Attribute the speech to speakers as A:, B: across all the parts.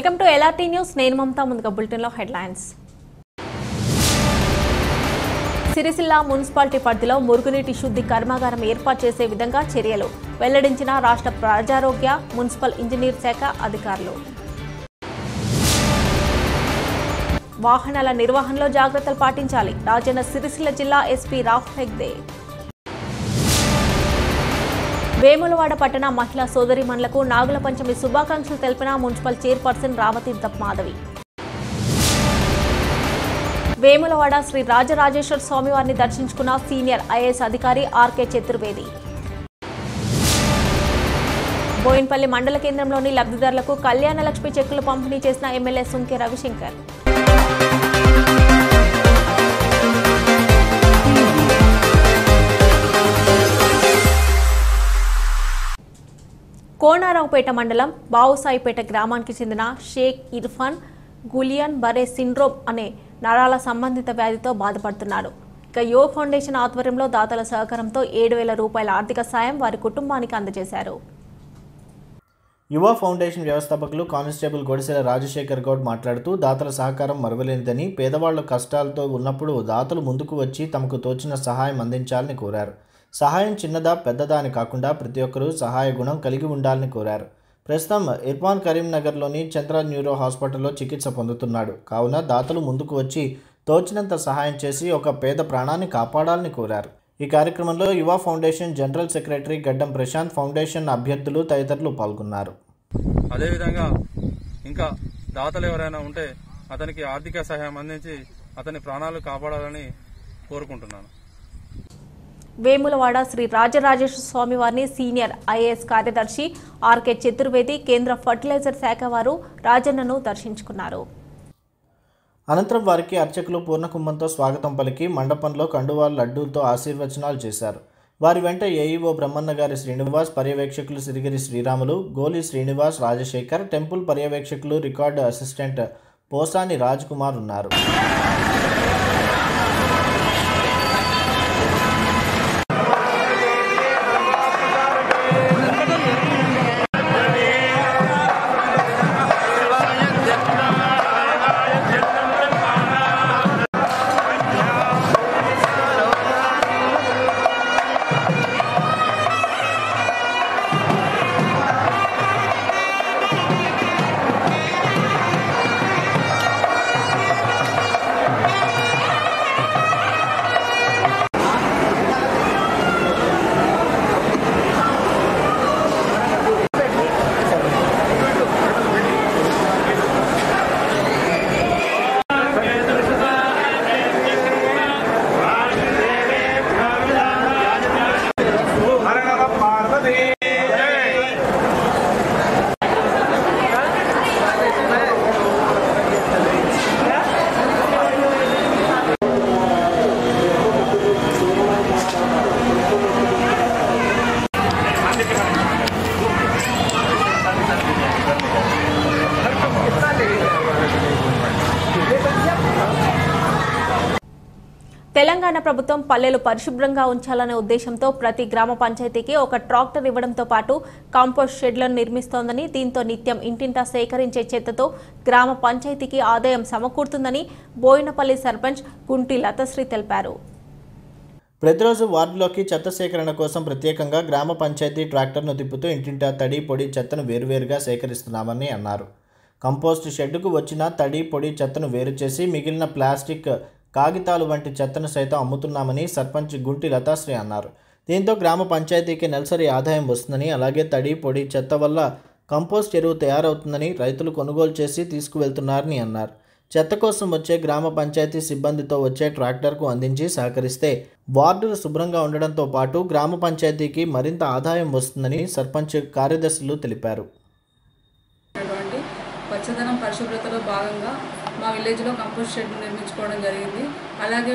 A: Welcome to LRT news. నేను మమతా ముందుగా బులెటిన్లో హెడ్లైన్స్. సిరిసిల్ల మున్సిపాలిటీ పరిధిలో మురుగునీటి శుద్ధి కర్మాగారం ఏర్పాటు చేసే విధంగా చర్యలు. వెల్లడించిన రాష్ట్ర ప్రజారోగ్య మున్సిపల్ ఇంజనీర్ శాఖ అధికారులు. వాహనాల నిర్వహణలో జాగ్రత్తలు పాటించాలి. రాజన్న సిరిసిల్ల జిల్లా ఎస్పీ రాహుల్ హెగ్దే వేములవాడ పట్టణ మహిళా సోదరిమణులకు నాగుల పంచమి శుభాకాంక్షలు తెలిపిన మున్సిపల్ చైర్పర్సన్ రామతీర్థ మాధవి. వేములవాడ శ్రీ రాజరాజేశ్వర స్వామివారిని దర్శించుకున్న సీనియర్ ఐఏఎస్ అధికారి ఆర్కే చతుర్వేది. బోయిన్పల్లి మండల కేంద్రంలోని లబ్ధిదారులకు కళ్యాణ లక్ష్మి చెక్కులు పంపిణీ చేసిన ఎమ్మెల్యే సుంకే రవిశంకర్. కోనారావుపేట మండలం బావుసాయిపేట గ్రామానికి చెందిన Sheikh Irfan Guillain Barre syndrome అనే నరాల సంబంధిత వ్యాధితో బాధపడుతున్నాడు ఇక యో ఫౌండేషన్ ఆధ్వర్యంలో దాతల సహకారంతో ఏడు వేల రూపాయల ఆర్థిక సాయం వారి కుటుంబానికి అందజేశారు.
B: యువ ఫౌండేషన్ వ్యవస్థాపకులు కానిస్టేబుల్ గొడిసెల రాజశేఖర్ గౌడ్ మాట్లాడుతూ దాతల సహకారం మరవలేనిదని పేదవాళ్ళ కష్టాలతో ఉన్నప్పుడు దాతలు ముందుకు వచ్చి తమకు తోచిన సహాయం అందించాలని కోరారు. సహాయం చిన్నదా పెద్దదా అని కాకుండా ప్రతి ఒక్కరూ సహాయ గుణం కలిగి ఉండాలని కోరారు. ప్రస్తుతం ఇర్ఫాన్ కరీంనగర్లోని చంద్ర న్యూరో హాస్పిటల్లో చికిత్స పొందుతున్నాడు. కావున దాతలు ముందుకు వచ్చి తోచినంత సహాయం చేసి ఒక పేద ప్రాణాన్ని కాపాడాలని కోరారు. ఈ కార్యక్రమంలో యువ ఫౌండేషన్ జనరల్ సెక్రటరీ గడ్డం ప్రశాంత్ ఫౌండేషన్ అభ్యర్థులు తదితరులు పాల్గొన్నారు.
C: అదేవిధంగా ఇంకా దాతలు ఎవరైనా ఉంటే అతనికి ఆర్థిక సహాయం అందించి అతని ప్రాణాలు కాపాడాలని కోరుకుంటున్నాను.
A: వేములవాడ శ్రీ రాజరాజేశ్వర స్వామి వారిని సీనియర్ ఐఏఎస్ కార్యదర్శి ఆర్కే చతుర్వేది కేంద్ర ఫర్టిలైజర్ శాఖ వారు రాజన్నను దర్శించుకున్నారు.
B: అనంతరం వారికి అర్చకులు పూర్ణకుంభంతో స్వాగతం పలికి మండపంలో కండువాల లడ్డూలతో ఆశీర్వచనాలు చేశారు. వారి వెంట ఏఈఓ బ్రహ్మన్న గారి శ్రీనివాస్ పర్యవేక్షకులు సిరిగిరి శ్రీరాములు గోలి శ్రీనివాస్ రాజశేఖర్ టెంపుల్ పర్యవేక్షకులు రికార్డు అసిస్టెంట్ పోసాని రాజ్ కుమార్ ఉన్నారు.
A: తెలంగాణ ప్రభుత్వం పల్లెలు పరిశుభ్రంగా ఉంచాలనే ఉద్దేశంతో ప్రతి గ్రామ పంచాయతీకి ఒక ట్రాక్టర్ ఇవ్వడంతో పాటు కాంపోస్ట్ షెడ్లను నిర్మిస్తోందని దీంతో నిత్యం ఇంటింటా సేకరించే చెత్తతో గ్రామ పంచాయతీకి ఆదాయం సమకూరుతుందని బోయినపల్లి సర్పంచ్ గుంటి లతశ్రీ తెలిపారు.
B: ప్రతిరోజు వార్డులోకి చెత్త సేకరణ కోసం ప్రత్యేకంగా గ్రామ పంచాయతీ ట్రాక్టర్ను తిప్పుతూ ఇంటింటా తడి పొడి చెత్తను వేరువేరుగా సేకరిస్తున్నామని అన్నారు. కంపోస్ట్ షెడ్డుకు వచ్చిన తడి పొడి చెత్తను వేరు చేసి మిగిలిన ప్లాస్టిక్ కాగితాలు వంటి చెత్తను సైతం అమ్ముతున్నామని సర్పంచ్ గుంటి లతాశ్రీ అన్నారు. దీంతో గ్రామ పంచాయతీకి నెలసరి ఆదాయం వస్తుందని అలాగే తడి పొడి చెత్త వల్ల కంపోస్ట్ ఎరువు తయారవుతుందని రైతులు కొనుగోలు చేసి తీసుకువెళ్తున్నారని అన్నారు. చెత్త కోసం వచ్చే గ్రామ పంచాయతీ సిబ్బందితో వచ్చే ట్రాక్టర్కు అందించి సహకరిస్తే వార్డులు శుభ్రంగా ఉండడంతో పాటు గ్రామ పంచాయతీకి మరింత ఆదాయం వస్తుందని సర్పంచ్ కార్యదర్శులు తెలిపారు.
D: పచ్చదనం పరిశుభ్రతలో భాగంగా మా విలేజ్లో కంపోస్ట్ షెడ్ నిర్మించుకోవడం జరిగింది. అలాగే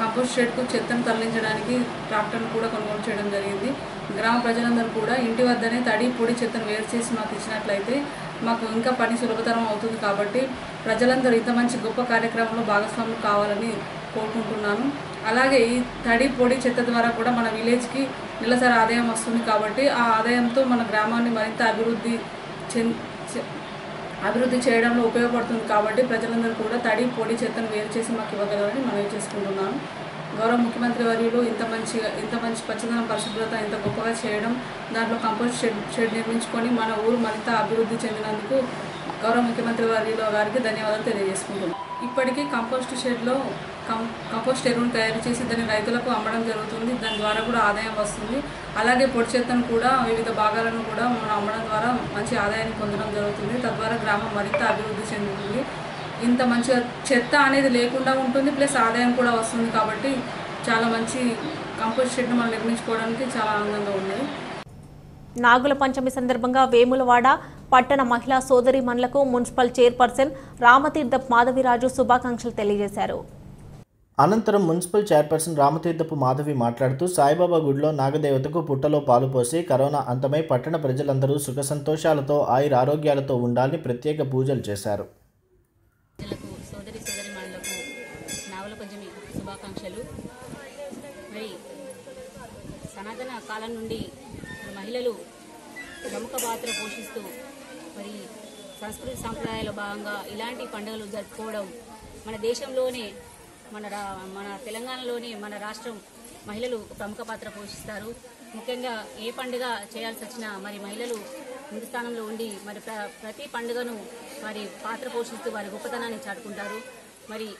D: కంపోస్ట్ షెడ్కు చెత్తను తరలించడానికి ట్రాక్టర్ను కూడా కొనుగోలు చేయడం జరిగింది. గ్రామ ప్రజలందరూ కూడా ఇంటి వద్దనే తడి పొడి చెత్తను వేరు చేసి మాకు ఇచ్చినట్లయితే మాకు ఇంకా పని సులభతరం అవుతుంది కాబట్టి ప్రజలందరూ ఇంత మంచి గొప్ప కార్యక్రమంలో భాగస్వాములు కావాలని కోరుకుంటున్నాను. అలాగే ఈ తడి పొడి చెత్త ద్వారా కూడా మన విలేజ్కి నెలసరి ఆదాయం వస్తుంది కాబట్టి ఆ ఆదాయంతో మన గ్రామాన్ని మరింత అభివృద్ధి చెంది అభివృద్ధి చేయడంలో ఉపయోగపడుతుంది కాబట్టి ప్రజలందరూ కూడా తడి పొడి చెత్తను వేరు చేసి మాకు ఇవ్వగలరని మనవి చేసుకుంటున్నాను. గౌరవ ముఖ్యమంత్రి వర్యులు ఇంత మంచిగా ఇంత మంచి పచ్చదనం పరిశుభ్రత ఇంత గొప్పగా చేయడం దాంట్లో కంపోస్ట్ షెడ్ షెడ్ నిర్మించుకొని మన ఊరు మరింత అభివృద్ధి చెందినందుకు గౌరవ ముఖ్యమంత్రి వర్యులు గారికి ధన్యవాదాలు తెలియజేసుకుంటున్నాం ఇప్పటికీ కంపోస్ట్ షెడ్లో కం కంపోస్ట్ ఎరువును తయారు చేసి దాన్ని రైతులకు అమ్మడం జరుగుతుంది. దాని ద్వారా కూడా ఆదాయం వస్తుంది. అలాగే పొడి చెత్తను కూడా వివిధ భాగాలను కూడా మనం అమ్మడం ద్వారా మంచి ఆదాయాన్ని పొందడం జరుగుతుంది. తద్వారా గ్రామం మరింత అభివృద్ధి చెందుతుంది. ఇంత మంచి చెత్త అనేది లేకుండా ఉంటుంది ప్లస్ ఆదాయం కూడా వస్తుంది కాబట్టి చాలా మంచి కంపోస్ట్ షెడ్ను మనం నిర్మించుకోవడానికి చాలా ఆనందంగా ఉన్నది
A: నాగుల పంచమి సందర్భంగా వేములవాడ పట్టణ మహిళా సోదరి మన్లకు మున్సిపల్ చైర్పర్సన్ రామతీర్థప్ మాధవిరాజు శుభాకాంక్షలు తెలియజేశారు.
B: అనంతరం మున్సిపల్ చైర్పర్సన్ రామతీర్థపు మాధవి మాట్లాడుతూ సాయిబాబా గుడిలో నాగదేవతకు పుట్టలో పాలు పోసి కరోనా అంతమై పట్టణ ప్రజలందరూ సుఖ సంతోషాలతో ఆయుర ఆరోగ్యాలతో ఉండాలని ప్రత్యేక పూజలు చేశారు.
E: సనాతన కాలం నుండి మహిళలు ప్రముఖ పాత్ర పోషిస్తూ మరి సంస్కృతి సాంప్రదాయాల భాగంగా ఇలాంటి పండుగలు జరుపుకోవడం మన దేశంలోనే మన రా మన తెలంగాణలోనే మన రాష్ట్రం మహిళలు ప్రముఖ పాత్ర పోషిస్తారు. ముఖ్యంగా ఏ పండుగ చేయాల్సి వచ్చినా మరి మహిళలు ముందు స్థానంలో ఉండి మరి ప్ర ప్రతి పండుగను వారి పాత్ర పోషిస్తూ వారి గొప్పతనాన్ని చాటుకుంటారు. మరి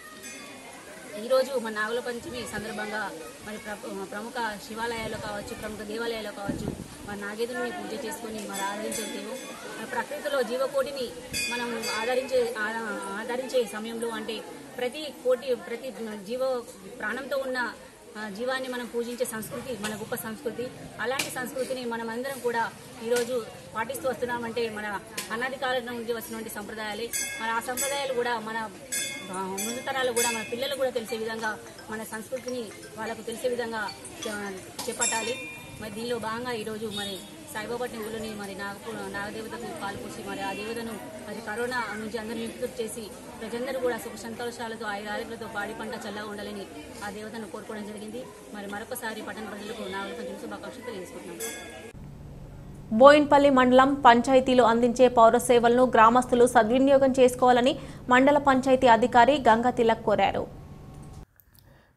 E: ఈరోజు మన నాగుల పంచమి సందర్భంగా మరి ప్రముఖ శివాలయాల్లో కావచ్చు ప్రముఖ దేవాలయాల్లో కావచ్చు మరి నాగేంద్రుని పూజ చేసుకొని మరి ఆదరించే ప్రకృతిలో జీవకోటిని మనం ఆదరించే ఆ- ఆదరించే సమయంలో అంటే ప్రతి కోటి ప్రతి జీవ ప్రాణంతో ఉన్న జీవాన్ని మనం పూజించే సంస్కృతి మన గొప్ప సంస్కృతి. అలాంటి సంస్కృతిని మనం అందరం కూడా ఈరోజు పాటిస్తూ వస్తున్నామంటే మన అనాది కాలం నుండి వచ్చినటువంటి సంప్రదాయాలే. మన ఆ సంప్రదాయాలు కూడా మన ముందు తరాలు కూడా మన పిల్లలు కూడా తెలిసే విధంగా మన సంస్కృతిని వాళ్ళకు తెలిసే విధంగా చేపట్టాలి. మరి దీనిలో భాగంగా ఈరోజు మరి సాయిబాబా టెంపుల్ని మరి నాగపూ నాగదేవతకు పాలు మరి ఆ దేవతను మరి కరోనా నుంచి అందరినీ విముక్తి చేసి ప్రజలందరూ కూడా సుఖ సంతోషాలతో ఆయురారోగ్యాలతో పాడి పంట చల్లగా ఉండాలని ఆ దేవతను కోరుకోవడం జరిగింది. మరి మరొకసారి పట్టణ ప్రజలకు నాగుల శుభాకాంక్షలు తెలియజేసుకుంటున్నాను
A: బోయిన్పల్లి మండలం పంచాయతీలు అందించే పౌర సేవలను గ్రామస్తులు సద్వినియోగం చేసుకోవాలని మండల పంచాయతీ అధికారి గంగా తిలక్ కోరారు.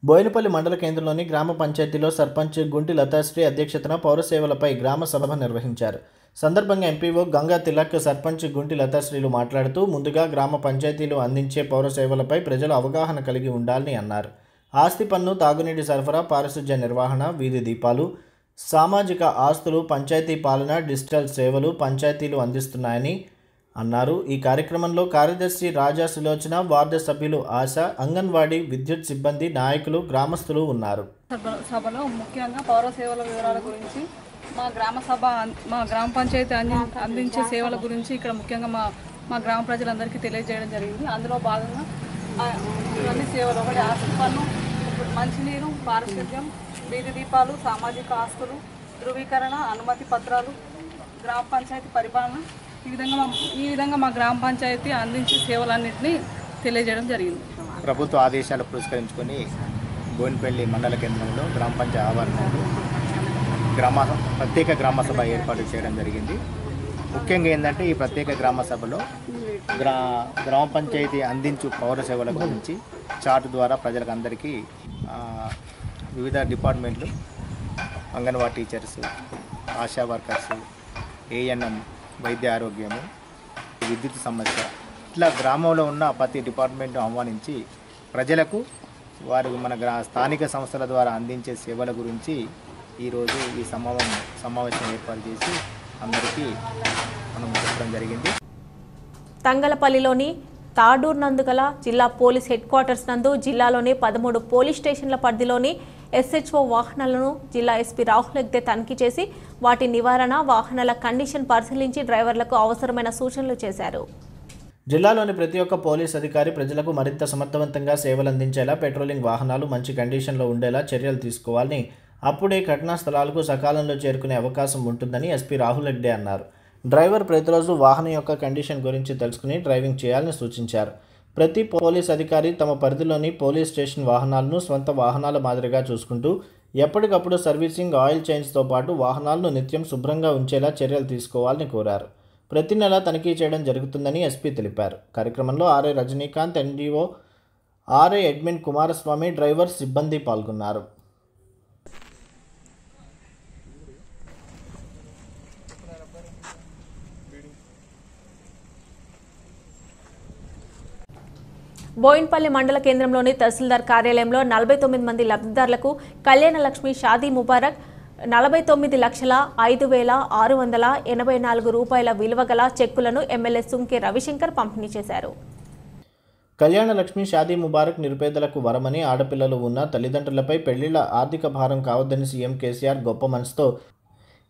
B: బోయినపల్లి మండల కేంద్రంలోని గ్రామ పంచాయతీలో సర్పంచ్ గుంటి లతాశ్రీ అధ్యక్షతన పౌరసేవలపై గ్రామ సభ నిర్వహించారు. సందర్భంగా ఎంపీఓ గంగా తిలక్ సర్పంచ్ గుంటి లతాశ్రీలు మాట్లాడుతూ ముందుగా గ్రామ పంచాయతీలు అందించే పౌర సేవలపై ప్రజలు అవగాహన కలిగి ఉండాలని అన్నారు. ఆస్తి పన్ను తాగునీటి సరఫరా పారిశుధ్య నిర్వహణ వీధి దీపాలు సామాజిక ఆస్తులు పంచాయతీ పాలన డిజిటల్ సేవలు పంచాయతీలు అందిస్తున్నాయని అన్నారు. ఈ కార్యక్రమంలో కార్యదర్శి రాజా సులోచన వార్డు సభ్యులు ఆశ అంగన్వాడీ విద్యుత్ సిబ్బంది నాయకులు గ్రామస్తులు ఉన్నారు.
D: సభ సభలో ముఖ్యంగా పౌర సేవల వివరాల గురించి మా గ్రామ సభ మా గ్రామ పంచాయతీ అంది అందించే సేవల గురించి ఇక్కడ ముఖ్యంగా మా మా గ్రామ ప్రజలందరికీ తెలియజేయడం జరిగింది. అందులో భాగంగా అన్ని సేవలు ఒకటి ఆస్తి పన్ను ఇప్పుడు మంచినీరు పారిశుద్ధ్యం వీధి దీపాలు సామాజిక ఆస్తులు ధృవీకరణ అనుమతి పత్రాలు గ్రామ పంచాయతీ పరిపాలన ఈ విధంగా మా ఈ విధంగా మా గ్రామ పంచాయతీ అందించే సేవలన్నింటినీ తెలియజేయడం జరిగింది.
F: ప్రభుత్వ ఆదేశాలు పురస్కరించుకొని బోయినపల్లి మండల కేంద్రంలో గ్రామ పంచాయతీ ఆవరణలో గ్రామ ప్రత్యేక గ్రామ సభ ఏర్పాటు చేయడం జరిగింది. ముఖ్యంగా ఏంటంటే ఈ ప్రత్యేక గ్రామ సభలో గ్రా గ్రామ పంచాయతీ అందించు పౌర సేవల గురించి చార్ట్ ద్వారా ప్రజలకు అందరికీ వివిధ డిపార్ట్మెంట్లు anganwadi teachers ASHA workers ANM వైద్య ఆరోగ్యము విద్యుత్ సమస్య. ఇట్లా గ్రామంలో ఉన్న ప్రతి డిపార్ట్మెంట్ ఆహ్వానించి ప్రజలకు వారు మన గ్రా స్థానిక సంస్థల ద్వారా అందించే సేవల గురించి ఈరోజు ఈ సమావేశం సమావేశం ఏర్పాటు చేసి అందరికీ మనం చెప్పడం జరిగింది.
A: తంగలపల్లిలోని తాడూర్ నందు గల జిల్లా పోలీస్ హెడ్ క్వార్టర్స్ నందు జిల్లాలోని పదమూడు పోలీస్ స్టేషన్ల పరిధిలోని ఎస్హెచ్ఓ వాహనాలను జిల్లా ఎస్పీ రాహుల్ హెగ్దే తనిఖీ చేసి వాటి నివారణ వాహనాల కండిషన్ పరిశీలించి డ్రైవర్లకు అవసరమైన సూచనలు చేశారు.
B: జిల్లాలోని ప్రతి ఒక్క పోలీస్ అధికారి ప్రజలకు మరింత సమర్థవంతంగా సేవలు అందించేలా పెట్రోలింగ్ వాహనాలు మంచి కండిషన్లో ఉండేలా చర్యలు తీసుకోవాలని అప్పుడే ఘటనా స్థలాలకు సకాలంలో చేరుకునే అవకాశం ఉంటుందని ఎస్పీ రాహుల్ రెడ్డి అన్నారు. డ్రైవర్ ప్రతిరోజు వాహనం యొక్క కండిషన్ గురించి తెలుసుకుని డ్రైవింగ్ చేయాలని సూచించారు. ప్రతి పోలీస్ అధికారి తమ పరిధిలోని పోలీస్ స్టేషన్ వాహనాలను స్వంత వాహనాల మాదిరిగా చూసుకుంటూ ఎప్పటికప్పుడు సర్వీసింగ్ ఆయిల్ చేంజ్తో పాటు వాహనాలను నిత్యం శుభ్రంగా ఉంచేలా చర్యలు తీసుకోవాలని కోరారు. ప్రతి నెల తనిఖీ చేయడం జరుగుతుందని ఎస్పీ తెలిపారు. కార్యక్రమంలో RA Rajinikanth NDO RA admin Kumaraswamy driver సిబ్బంది పాల్గొన్నారు.
A: బోయిన్పల్లి మండల కేంద్రంలోని తహసీల్దార్ కార్యాలయంలో నలభై తొమ్మిది మంది లబ్ధిదారులకు కళ్యాణ లక్ష్మి షాదీ ముబారక్ నలభై తొమ్మిది లక్షల ఐదు వేల ఆరు వందల ఎనభై నాలుగు రూపాయల విలువ గల చెక్కులను ఎమ్మెల్యే సుంకే రవిశంకర్ పంపిణీ చేశారు.
B: కళ్యాణ లక్ష్మి షాదీ ముబారక్ నిరుపేదలకు వరమని ఆడపిల్లలు ఉన్న తల్లిదండ్రులపై పెళ్ళిళ్ళ ఆర్థిక భారం కావద్దని సీఎం కేసీఆర్ గొప్ప మనసుతో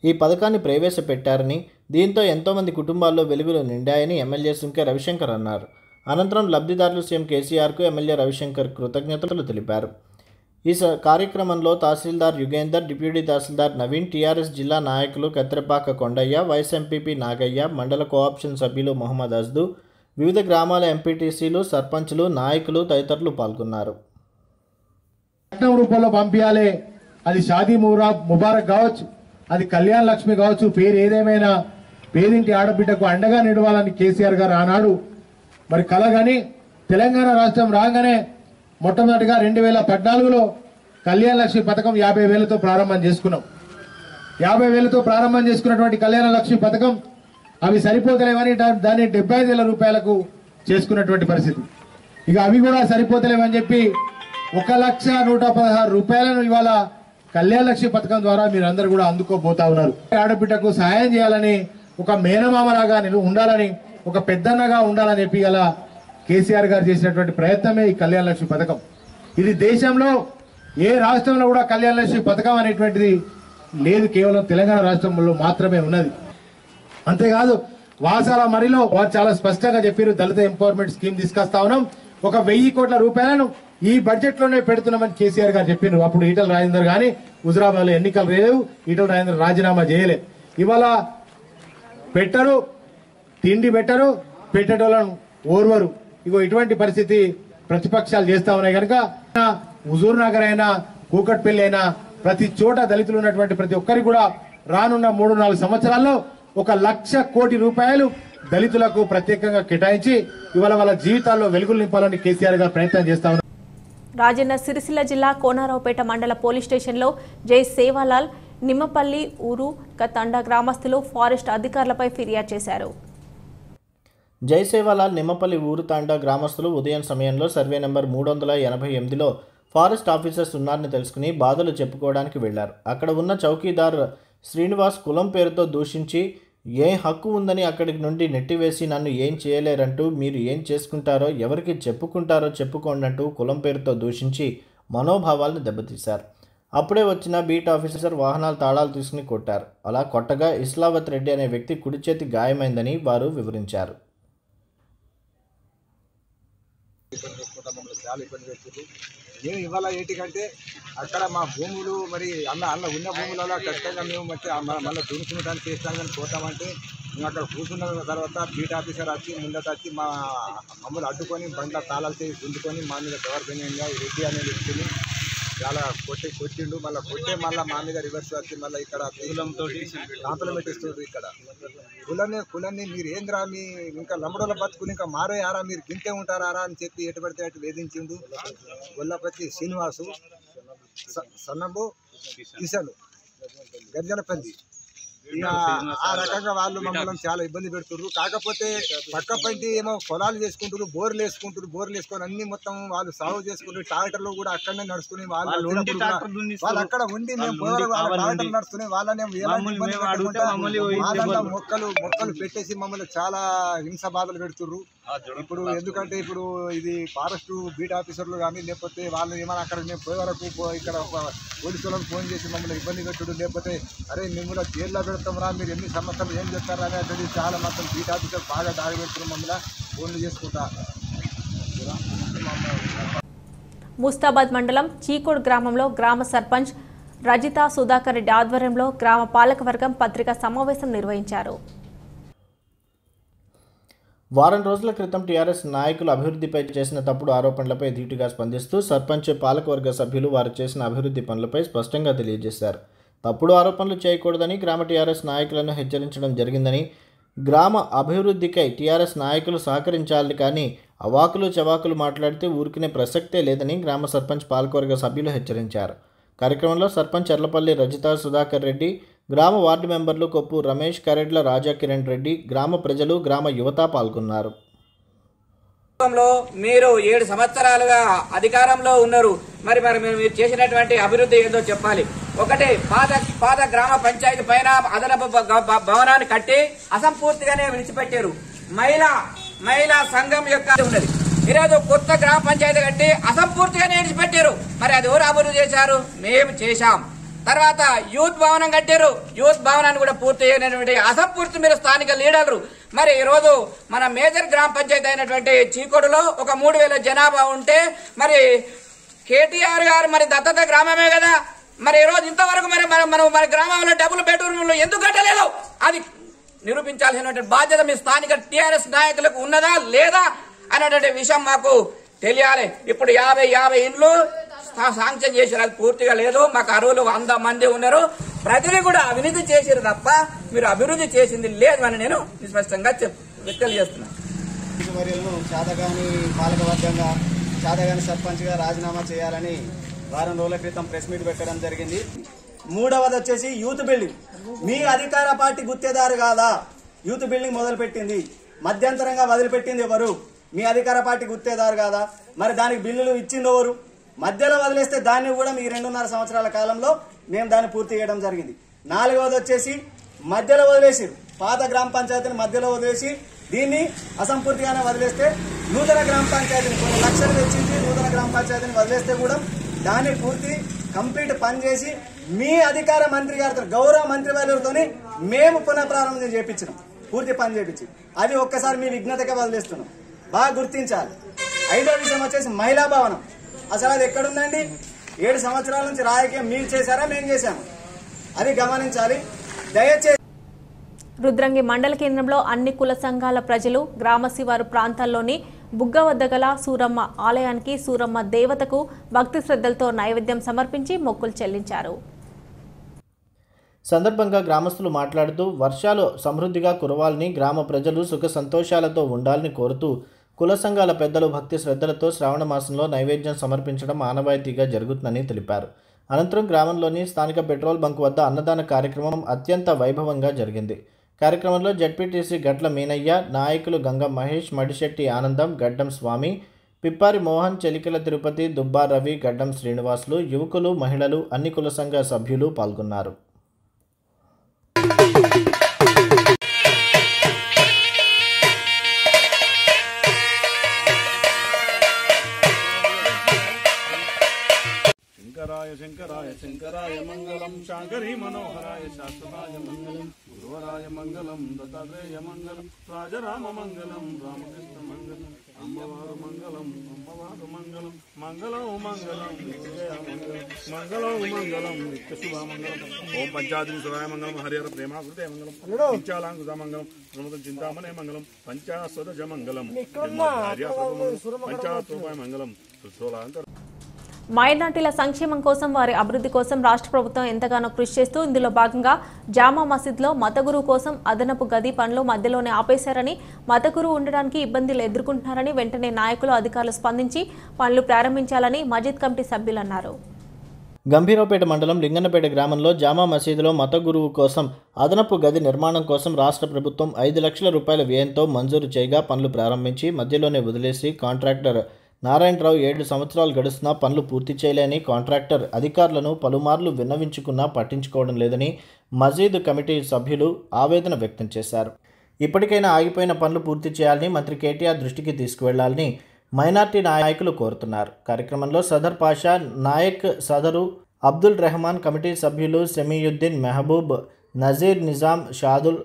B: ఈ పథకాన్ని ప్రవేశపెట్టారని దీంతో ఎంతోమంది కుటుంబాల్లో వెలుగులు నిండాయని ఎమ్మెల్యే సుంకే రవిశంకర్ అన్నారు. అనంతరం లబ్ధిదారులు సీఎం కేసీఆర్కు ఎమ్మెల్యే రవిశంకర్ కృతజ్ఞతలు తెలిపారు. ఈ స- కార్యక్రమంలో తహసీల్దార్ యుగేందర్ డిప్యూటీ తహసీల్దార్ నవీన్ టీఆర్ఎస్ జిల్లా నాయకులు కత్తిరపాక కొండయ్య వైస్ ఎంపీపీ నాగయ్య మండల కోఆప్షన్ సభ్యులు మొహమ్మద్ అజ్దు వివిధ గ్రామాల ఎంపీటీసీలు సర్పంచులు నాయకులు తదితరులు పాల్గొన్నారు.
G: రూపంలో పంపించాలి అది షాదీ మురా ముబారక్ కావచ్చు అది కళ్యాణ్ లక్ష్మి కావచ్చు పేరు ఏదేమైనా పేదింటి ఆడబిడ్డకు అండగా నిడవాలని కేసీఆర్ గారు ఆనాడు మరి కలగని తెలంగాణ రాష్ట్రం రాగానే మొట్టమొదటిగా రెండు వేల పద్నాలుగులో కళ్యాణ లక్ష్మి పథకం యాభై వేలతో ప్రారంభం చేసుకున్నాం. యాభై వేలతో ప్రారంభం చేసుకున్నటువంటి కళ్యాణ లక్ష్మి పథకం అవి సరిపోతలేవని దాన్ని డెబ్బై ఐదు వేల రూపాయలకు చేసుకున్నటువంటి పరిస్థితి. ఇక అవి కూడా సరిపోతలేవని చెప్పి ఒక లక్ష నూట పదహారు రూపాయలను ఇవాళ కళ్యాణ లక్ష్మి పథకం ద్వారా మీరందరూ కూడా అందుకోబోతా ఉన్నారు. ఆడబిడ్డకు సహాయం చేయాలని ఒక మేనమామలాగా ఉండాలని ఒక పెద్దన్నగా ఉండాలని చెప్పి గల కేసీఆర్ గారు చేసినటువంటి ప్రయత్నమే ఈ కళ్యాణ లక్ష్మి పథకం. ఇది దేశంలో ఏ రాష్ట్రంలో కూడా కళ్యాణ లక్ష్మి పథకం అనేటువంటిది లేదు కేవలం తెలంగాణ రాష్ట్రంలో మాత్రమే ఉన్నది. అంతేకాదు వాసాల మరిలో వారు చాలా స్పష్టంగా చెప్పారు దళిత ఎంపవర్మెంట్ స్కీమ్ తీసుకొస్తా ఉన్నాం ఒక వెయ్యి కోట్ల రూపాయలను ఈ బడ్జెట్లోనే పెడుతున్నామని కేసీఆర్ గారు చెప్పారు. అప్పుడు ఈటల రాజేందర్ గాని హుజరాబాద్లో ఎన్నికలు లేవు ఈటల రాజేందర్ రాజీనామా చేయలే. ఇవాళ పెట్టరు తిండి పెట్టరు పెట్టేటోళ్ళను ఓర్వరు. ఇగో ఇటువంటి పరిస్థితి ప్రతిపక్షాలు చేస్తా ఉన్నాయి కనుక హుజూర్ నగర్ అయినా కూకట్పల్లి అయినా ప్రతి చోట దళితులు ఉన్నటువంటి ప్రతి ఒక్కరికి కూడా రానున్న మూడు నాలుగు సంవత్సరాల్లో ఒక లక్ష కోటి రూపాయలు దళితులకు ప్రత్యేకంగా కేటాయించి ఇవాళ వాళ్ళ జీవితాల్లో వెలుగులు నింపాలని కేసీఆర్ గారు ప్రయత్నం చేస్తా ఉన్నారు.
A: రాజన్న సిరిసిల్ల జిల్లా కోనారావుపేట మండల పోలీస్ స్టేషన్లో జై సేవాలాల్ నిమ్మపల్లి ఊరు గతండ గ్రామస్తులు ఫారెస్ట్ అధికారులపై ఫిర్యాదు చేశారు.
B: జయసేవలాల్ నిమ్మపల్లి ఊరు తాండా గ్రామస్తులు ఉదయం సమయంలో సర్వే నెంబర్ మూడు వందల ఎనభై ఎనిమిదిలో ఫారెస్ట్ ఆఫీసర్స్ ఉన్నారని తెలుసుకుని బాధలు చెప్పుకోవడానికి వెళ్ళారు అక్కడ ఉన్న చౌకీదార్ శ్రీనివాస్ కులం పేరుతో దూషించి ఏ హక్కు ఉందని అక్కడి నుండి నెట్టివేసి నన్ను ఏం చేయలేరంటూ మీరు ఏం చేసుకుంటారో ఎవరికి చెప్పుకుంటారో చెప్పుకోండి అంటూ కులం పేరుతో దూషించి మనోభావాలను దెబ్బతీశారు. అప్పుడే వచ్చిన బీట్ ఆఫీసర్ వాహనాల తాళాలు తీసుకుని కొట్టారు. అలా కొట్టగా ఇస్లావత్ రెడ్డి అనే వ్యక్తి కుడి చేతి గాయమైందని వారు వివరించారు.
H: ఇబ్బంది పెట్టుకుంటా మమ్మల్ని చాలా ఇబ్బంది పెట్టారు మేము ఇవాళ ఏంటికంటే అక్కడ మా భూములు మరి అన్న అన్న ఉన్న భూములలో ఖచ్చితంగా మేము మంచి మళ్ళీ దున్నుకునడానికి చేస్తాం కానీ పోతామంటే మేము అక్కడ కూర్చున్న తర్వాత బీట్ ఆఫీసర్ వచ్చి ముందట వచ్చి మా మమ్మల్ని అడ్డుకొని బండ్ల తాళాలు చేసి దుందుకొని మా మీద దౌర్జన్యంగా రెడ్డి అనేది చాలా కొట్టి కొట్టిండు మళ్ళీ కొట్టే మళ్ళీ మా మీద రివర్స్ వచ్చి మళ్ళీ ఇక్కడ కులంతో కాంతలు పెట్టిస్తుండ్రు ఇక్కడ. కులాన్ని కులాన్ని మీరు ఏంద్రా మీ ఇంకా లంబడోల బతుకుని ఇంకా మారేయారా? మీరు గింతే ఉంటారా అని చెప్పి ఎటు పడితే అటు వేధించిండు గొల్లపతి శ్రీనివాసు సన్నబు కిషన్ గర్జనపల్లి ఇక ఆ రకంగా వాళ్ళు మమ్మల్ని చాలా ఇబ్బంది పెడుతుర్రు. కాకపోతే పక్క పంటి ఏమో పొలాలు చేసుకుంటారు బోర్లు వేసుకుంటారు బోర్లు వేసుకొని అన్ని మొత్తం వాళ్ళు సాగు చేసుకుంటారు ట్రాక్టర్లు కూడా అక్కడనే నడుస్తున్నాయి. వాళ్ళు కూడా వాళ్ళు అక్కడ ఉండి మేము ట్రాక్టర్లు నడుస్తున్నాయి. వాళ్ళని మొక్కలు మొక్కలు పెట్టేసి మమ్మల్ని చాలా హింస బాధలు పెడుతుర్రు. ఇప్పుడు ఎందుకంటే ఇప్పుడు ఇది ఫారెస్ట్ బీట్ ఆఫీసర్లు కానీ లేకపోతే వాళ్ళు ఏమైనా అక్కడ మేము పోయే వరకు ఇక్కడ ప- పోలీసు వాళ్ళకి ఫోన్ చేసి మమ్మల్ని ఇబ్బంది పెట్టుడు లేకపోతే అరే మిమ్మల్ని జైల్లో పెడతాం. రా మీరు ఎన్ని సంవత్సరాలు ఏం చేస్తారా అనేది చాలా మాత్రం బీట్ ఆఫీసర్ బాగా దాడి పెడుతున్నారు మమ్మల్ని ఫోన్లు చేసుకుంటా.
A: ముస్తాబాద్ మండలం చీకోడ్ గ్రామంలో గ్రామ సర్పంచ్ రజిత సుధాకర్ రెడ్డి ఆధ్వర్యంలో గ్రామ పాలకవర్గం పత్రికా సమావేశం నిర్వహించారు.
B: వారం రోజుల క్రితం టీఆర్ఎస్ నాయకులు అభివృద్ధిపై చేసిన తప్పుడు ఆరోపణలపై ధీటుగా స్పందిస్తూ సర్పంచ్ పాలకవర్గ సభ్యులు వారు చేసిన అభివృద్ధి పనులపై స్పష్టంగా తెలియజేశారు. తప్పుడు ఆరోపణలు చేయకూడదని గ్రామ టీఆర్ఎస్ నాయకులను హెచ్చరించడం జరిగిందని గ్రామ అభివృద్ధికై టీఆర్ఎస్ నాయకులు సహకరించాలి కానీ అవాకులు చవాకులు మాట్లాడితే ఊరికినే ప్రసక్తే లేదని గ్రామ సర్పంచ్ పాలకవర్గ సభ్యులు హెచ్చరించారు. కార్యక్రమంలో సర్పంచ్ ఎర్లపల్లి రజిత సుధాకర్ రెడ్డి గ్రామ వార్డు మెంబర్లు కొప్పు రమేష్ కరెడ్ల రాజా కిరణ్ రెడ్డి గ్రామ ప్రజలు గ్రామ యువత పాల్గొన్నారు.
I: ప్రభుత్వంలో మీరు ఏడు సంవత్సరాలుగా అధికారంలో ఉన్నారు. మరి మరి మీరు మీరు చేసినటువంటి అభివృద్ధి ఏందో చెప్పాలి. ఒకటి పాత పాత గ్రామ పంచాయతీ పైన అదనపు భవనాన్ని కట్టి అసంపూర్తిగానే విడిచిపెట్టారు. మహిళా మహిళా సంఘం యొక్క ఉన్నది. ఈరోజు కొత్త గ్రామ పంచాయతీ కట్టి అసంపూర్తిగానే విడిచిపెట్టారు. మరి అది ఎవరు అభివృద్ధి చేశారు? మేము చేశాం. తర్వాత యూత్ భవనం కట్టారు. యూత్ భవనాన్ని కూడా పూర్తి చేయనటువంటి అసంపూర్తి మీరు స్థానిక లీడర్లు. మరి ఈ రోజు మన మేజర్ గ్రామ పంచాయతీ అయినటువంటి చీకోడులో ఒక మూడు వేల జనాభా ఉంటే మరి కేటీఆర్ గారు మరి దత్తత గ్రామమే కదా. మరి ఈ రోజు ఇంతవరకు మరి మనం మన మన గ్రామంలో డబుల్ బెడ్రూమ్లు ఎందుకు కట్టలేదు? అది నిరూపించాల్సినటువంటి బాధ్యత మీ స్థానిక టీఆర్ఎస్ నాయకులకు ఉన్నదా లేదా? అనేటువంటి విషయం మాకు తెలియాలి. ఇప్పుడు యాభై యాభై ఇండ్లు శాంక్షన్ చేశారు. అది పూర్తిగా లేదు. మాకు అరువులు వంద మంది ఉన్నారు. ప్రతిదీ కూడా అవినీతి చేశారు తప్ప మీరు అభివృద్ధి చేసింది లేదు అని నేను స్పష్టంగా చెప్ వ్యక్తులు చేస్తున్నాను
J: వర్యులను చాతగాని పాలకవర్గంగా చాతగాని సర్పంచ్గా రాజీనామా చేయాలని వారం రోజుల క్రితం ప్రెస్ మీట్ పెట్టడం జరిగింది. మూడవది వచ్చేసి యూత్ బిల్డింగ్. మీ అధికార పార్టీ గుత్తేదారు కాదా? యూత్ బిల్డింగ్ మొదలుపెట్టింది. మధ్యంతరంగా వదిలిపెట్టింది ఎవరు? మీ అధికార పార్టీ గుత్తేదారు కాదా? మరి దానికి బిల్లులు ఇచ్చింది ఎవరు? మధ్యలో వదిలేస్తే దాన్ని కూడా మీ రెండున్నర సంవత్సరాల కాలంలో మేము దాన్ని పూర్తి చేయడం జరిగింది. నాలుగవది వచ్చేసి మధ్యలో వదిలేసి పాత గ్రామ పంచాయతీని మధ్యలో వదిలేసి దీన్ని అసంపూర్తిగానే వదిలేస్తే నూతన గ్రామ పంచాయతీని కొన్ని లక్షలు తెచ్చించి నూతన గ్రామ పంచాయతీని వదిలేస్తే కూడా దాన్ని పూర్తి కంప్లీట్ పనిచేసి మీ అధికార మంత్రి గారితో గౌరవ మంత్రి వారితో మేము పునఃప్రారంభం చేపించినాం. పూర్తి పని చేపించి. అది ఒక్కసారి మీ విఘ్నతగా వదిలేస్తున్నాం. బాగా గుర్తించాలి. ఐదో విషయం వచ్చేసి మహిళా భవనం. అసలు అది ఎక్కడుందండి? ఏడు సంవత్సరాల నుంచి రాజకీయం మీరు చేశారా? మేము చేశాము. అది గమనించాలి. దయచేసి
A: రుద్రంగి మండల కేంద్రంలో అన్ని కుల సంఘాల ప్రజలు గ్రామ శివారు ప్రాంతాల్లోని బుగ్గ వద్ద గల సూరమ్మ ఆలయానికి సూరమ్మ దేవతకు భక్తి శ్రద్ధలతో నైవేద్యం సమర్పించి మొక్కులు చెల్లించారు.
B: సందర్భంగా గ్రామస్తులు మాట్లాడుతూ వర్షాలు సమృద్ధిగా కురవాలని గ్రామ ప్రజలు సుఖ సంతోషాలతో ఉండాలని కోరుతూ కుల సంఘాల పెద్దలు భక్తి శ్రద్ధలతో శ్రావణ మాసంలో నైవేద్యం సమర్పించడం ఆనవాయితీగా జరుగుతుందని తెలిపారు. అనంతరం గ్రామంలోని స్థానిక పెట్రోల్ బంక్ వద్ద అన్నదాన కార్యక్రమం అత్యంత వైభవంగా జరిగింది. కార్యక్రమంలో జడ్పీటీసీ గట్ల మీనయ్య నాయకులు గంగ మహేష్ మడిశెట్టి ఆనందం గడ్డం స్వామి పిప్పారి మోహన్ చెలికల తిరుపతి దుబ్బా రవి గడ్డం శ్రీనివాసులు యువకులు మహిళలు అన్ని కుల సంఘ సభ్యులు పాల్గొన్నారు.
K: शंकराय शंकराय शंकराय मंगलम। शांकरी मनोहराय शाश्वताय मंगलम। गुरुवराय मंगलम दत्तात्रेय मंगलम। राजराम मंगलम रामकृष्ण मंगलम। अम्बवारु मंगलम अम्बवारु मंगलम। मंगलम मंगलम। मंगलम मंगलम नित्यशुभ मंगलम। ओम पंचाद्रि सुराय मंगलम हरिहर प्रेमा हृदय मंगलम। पंचालांगुजा मंगलम प्रमुख चिंतामने मंगलम पंचास्वदज मंगलम। पंचात्रोपाय मंगलम सुसोलांतर
A: మైనార్టీల సంక్షేమం కోసం వారి అభివృద్ధి కోసం రాష్ట్ర ప్రభుత్వం ఎంతగానో కృషి చేస్తూ ఇందులో భాగంగా జామా మసీద్లో మతగురు కోసం అదనపు గది పనులు మధ్యలోనే ఆపేశారని మతగురు ఉండడానికి ఇబ్బందులు ఎదుర్కొంటున్నారని వెంటనే నాయకులు అధికారులు స్పందించి పనులు ప్రారంభించాలని మజిద్ కమిటీ సభ్యులు అన్నారు
B: గంభీరపేట మండలం లింగన్నపేట గ్రామంలో జామా మసీదులో మత గురువు కోసం అదనపు గది నిర్మాణం కోసం రాష్ట్ర ప్రభుత్వం ఐదు లక్షల రూపాయల వ్యయంతో మంజూరు చేయగా పనులు ప్రారంభించి మధ్యలోనే వదిలేసి కాంట్రాక్టర్ నారాయణరావు ఏడు సంవత్సరాలు గడుస్తున్నా పనులు పూర్తి చేయలేని కాంట్రాక్టర్. అధికారులను పలుమార్లు విన్నవించుకున్నా పట్టించుకోవడం లేదని మజీద్ కమిటీ సభ్యులు ఆవేదన వ్యక్తం చేశారు. ఇప్పటికైనా ఆగిపోయిన పనులు పూర్తి చేయాలని మంత్రి కేటీఆర్ దృష్టికి తీసుకువెళ్ళాలని మైనార్టీ నాయకులు కోరుతున్నారు. కార్యక్రమంలో సదర్ పాషా నాయక్ సదరు అబ్దుల్ రెహమాన్ కమిటీ సభ్యులు సెమీయుద్దీన్ మెహబూబ్ నజీర్ నిజాం షాదుల్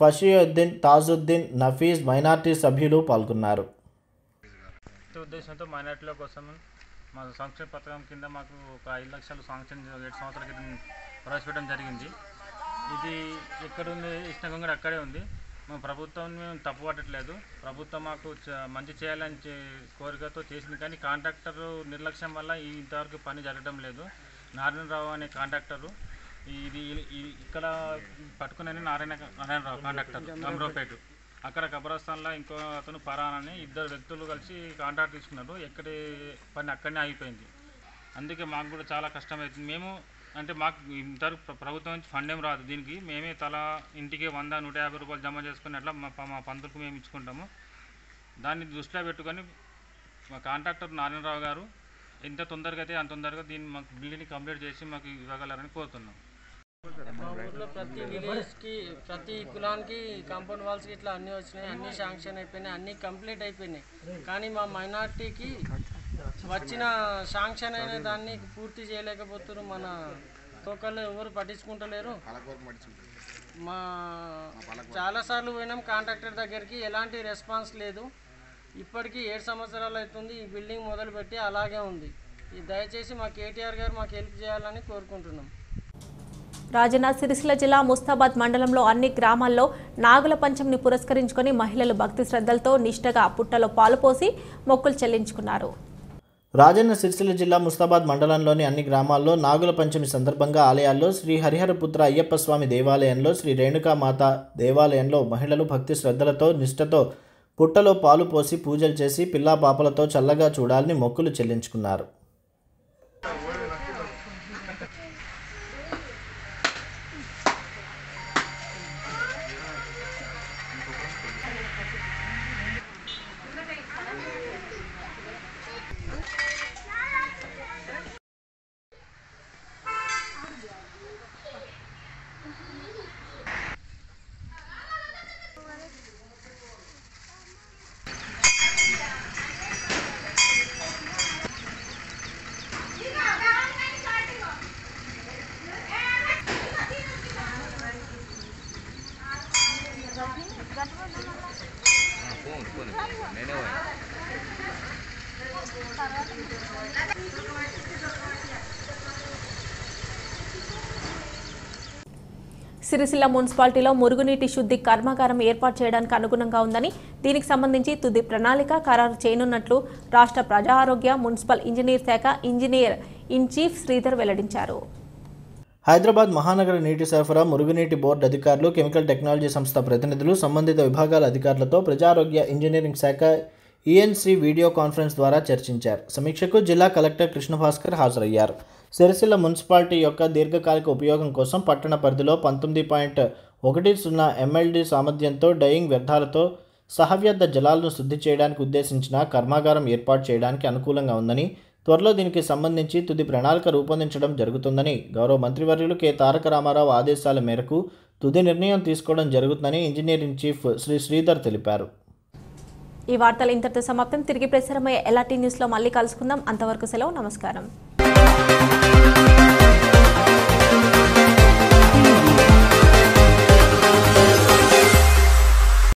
B: ఫషీయుద్దీన్ తాజుద్దీన్ నఫీజ్ మైనార్టీ సభ్యులు పాల్గొన్నారు.
L: ఉద్దేశంతో మైనార్టీల కోసం మా సంక్షేమ పథకం కింద మాకు ఒక ఐదు లక్షలు సాంక్షన్ ఏడు సంవత్సరాల క్రితం ప్రవేశపెట్టడం జరిగింది. ఇది ఎక్కడుంది ఇష్టంగా అక్కడే ఉంది. మా ప్రభుత్వం మేము తప్పు పట్టట్లేదు. ప్రభుత్వం మాకు చ- మంచి చేయాలని కోరికతో చేసింది కానీ కాంట్రాక్టర్ నిర్లక్ష్యం వల్ల ఈ ఇంతవరకు పని జరగడం లేదు. నారాయణరావు అనే కాంట్రాక్టరు ఇది ఇక్కడ పట్టుకునే నారాయణ నారాయణరావు కాంట్రాక్టర్ అమరావుపేట అక్కడ కబ్రస్థాన్లో ఇంకో అతను పరానని ఇద్దరు వ్యక్తులు కలిసి కాంట్రాక్ట్ తీసుకున్నారు. ఎక్కడి పని అక్కడనే ఆగిపోయింది. అందుకే మాకు కూడా చాలా కష్టమవుతుంది మేము అంటే మాకు ఇంతవరకు ప్రభుత్వం నుంచి ఫండ్ ఏం రాదు. దీనికి మేమే తల ఇంటికి వంద నూట యాభై రూపాయలు జమ చేసుకుని అట్లా మా మా పంతులకు మేము ఇచ్చుకుంటాము. దాన్ని దృష్టిలో పెట్టుకొని మా కాంట్రాక్టర్ నారాయణరావు గారు ఎంత తొందరగా అయితే అంత తొందరగా దీన్ని మాకు బిల్డింగ్ కంప్లీట్ చేసి మాకు ఇవ్వగలరని కోరుతున్నాం.
M: మా ఊర్లో ప్రతి విలేజ్కి ప్రతి కులానికి కాంపౌండ్ వాల్స్కి ఇట్లా అన్నీ వచ్చినాయి. అన్నీ శాంక్షన్ అయిపోయినాయి. అన్నీ కంప్లీట్ అయిపోయినాయి. కానీ మా మైనార్టీకి వచ్చిన శాంక్షన్ అయిన దాన్ని పూర్తి చేయలేకపోతున్నారు మన లోకల్లో ఎవరు పట్టించుకుంటలేరు. మా చాలాసార్లు పోయినాం కాంట్రాక్టర్ దగ్గరికి. ఎలాంటి రెస్పాన్స్ లేదు. ఇప్పటికీ ఏడు సంవత్సరాలు అవుతుంది. ఈ బిల్డింగ్ మొదలుపెట్టి అలాగే ఉంది. ఈ దయచేసి మా కేటీఆర్ గారు మాకు హెల్ప్ చేయాలని కోరుకుంటున్నాం.
A: రాజన్న సిరిసిల్ల జిల్లా ముస్తాబాద్ మండలంలో అన్ని గ్రామాల్లో నాగుల పంచమిని పురస్కరించుకొని మహిళలు భక్తి శ్రద్ధలతో నిష్టగా పుట్టలో పాలు పోసి మొక్కులు చెల్లించుకున్నారు.
B: రాజన్న సిరిసిల్ల జిల్లా ముస్తాబాద్ మండలంలోని అన్ని గ్రామాల్లో నాగుల పంచమి సందర్భంగా ఆలయాల్లో శ్రీ హరిహరపుత్ర అయ్యప్ప స్వామి దేవాలయంలో శ్రీ రేణుకామాత దేవాలయంలో మహిళలు భక్తి శ్రద్ధలతో నిష్టతో పుట్టలో పాలు పోసి పూజలు చేసి పిల్లా పాపలతో చల్లగా చూడాలని మొక్కులు చెల్లించుకున్నారు.
A: సిరిసిల్ల మున్సిపాలిటీలో మురుగునీటి శుద్ధి కర్మాగారం ఏర్పాటు చేయడానికి అనుగుణంగా ఉందని దీనికి సంబంధించి తుది ప్రణాళిక ఖరారు చేయనున్నట్లు రాష్ట్ర ప్రజా ఆరోగ్య మున్సిపల్ ఇంజనీర్ శాఖ ఇంజనీర్ ఇన్ చీఫ్ శ్రీధర్ వెల్లడించారు.
B: హైదరాబాద్ మహానగర నీటి సరఫరా మురుగునీటి బోర్డు అధికారులు కెమికల్ టెక్నాలజీ సంస్థ ప్రతినిధులు సంబంధిత విభాగాల అధికారులతో ప్రజారోగ్య ఇంజనీరింగ్ శాఖ ఈఎన్సీ వీడియో కాన్ఫరెన్స్ ద్వారా చర్చించారు. సమీక్షకు జిల్లా కలెక్టర్ కృష్ణభాస్కర్ హాజరయ్యారు. సిరిసిల్ల మున్సిపాలిటీ యొక్క దీర్ఘకాలిక ఉపయోగం కోసం పట్టణ పరిధిలో పంతొమ్మిది పాయింట్ ఒకటి సున్నా ఎంఎల్డీ సామర్థ్యంతో డయింగ్ వ్యర్థాలతో సహవ్యర్థ జలాలను శుద్ధి చేయడానికి ఉద్దేశించిన కర్మాగారం ఏర్పాటు చేయడానికి అనుకూలంగా ఉందని త్వరలో దీనికి సంబంధించి తుది ప్రణాళిక రూపొందించడం జరుగుతుందని గౌరవ మంత్రివర్యులు కె. తారక రామారావు ఆదేశాల మేరకు తుది నిర్ణయం తీసుకోవడం జరుగుతుందని ఇంజనీరింగ్ చీఫ్ శ్రీ శ్రీధర్ తెలిపారు.
A: ఈ వార్తలు ఇంతటితో సమాప్తం. తిరిగి ప్రసారమయ్యే ఎలాంటి న్యూస్లో మళ్ళీ కలుసుకుందాం. అంతవరకు సెలవు. నమస్కారం.